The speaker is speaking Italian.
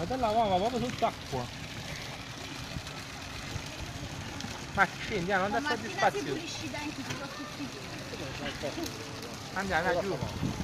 ma te va, proprio sott'acqua. Ma scendi, non La dà mattina soddisfazione. i denti, ti tutti i. Andiamo, andiamo, giù.